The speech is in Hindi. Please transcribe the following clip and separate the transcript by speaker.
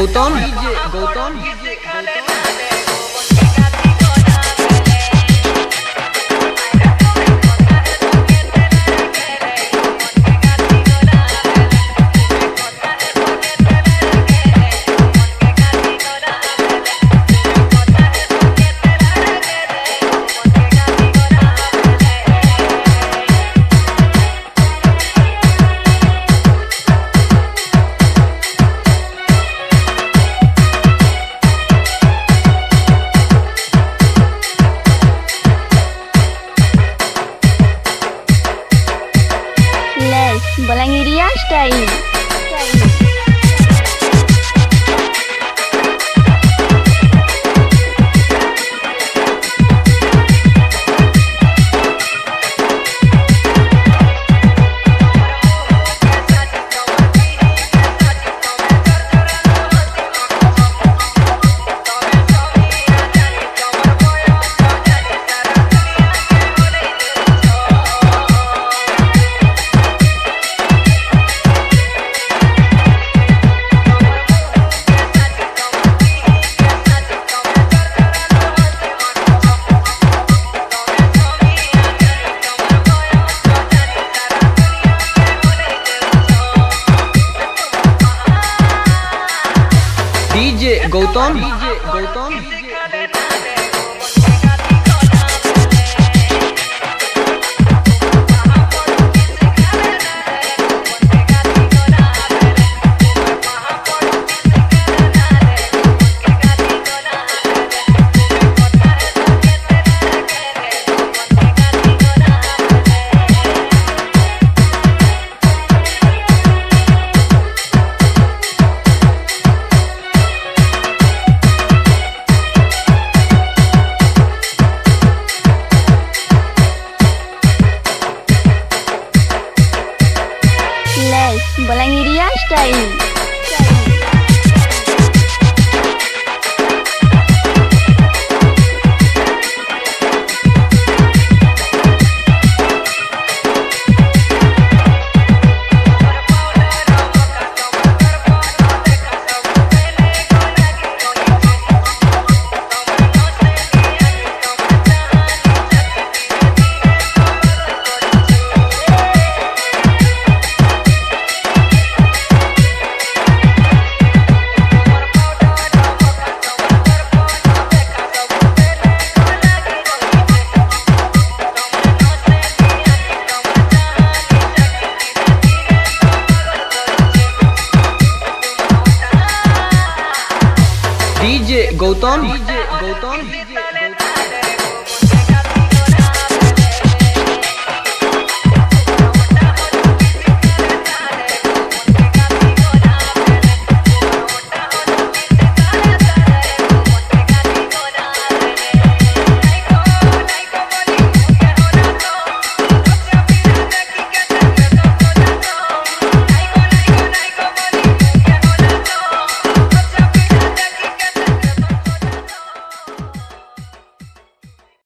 Speaker 1: outono.
Speaker 2: Bolangueria está aí.
Speaker 1: Gautam Gautam
Speaker 2: बलंगिरिया style
Speaker 1: Gautam. DJ